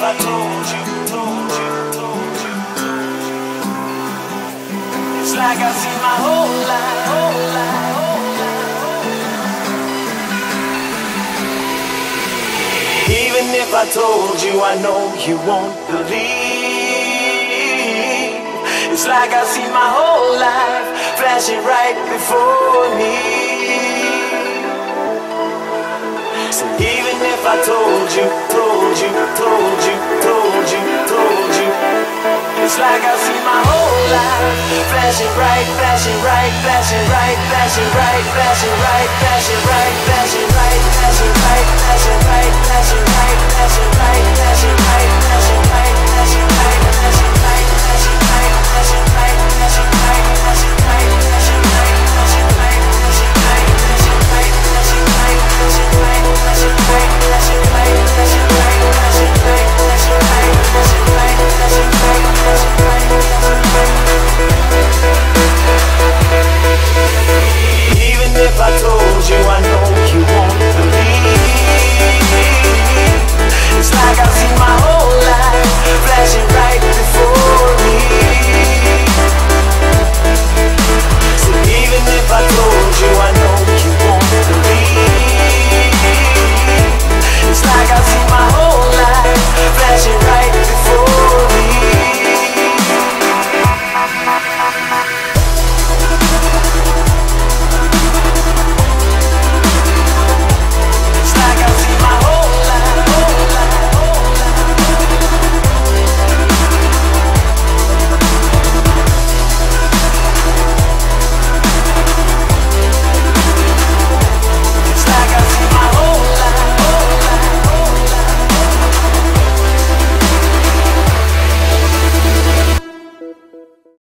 you, told you, life. Even if I told you, I know you won't believe. It's like I've seen my whole life flashing right before me. So even if I told you, told you, told see my whole life. Flashing right, flashing right, flashing right, flashing right, flashing right, flashing right,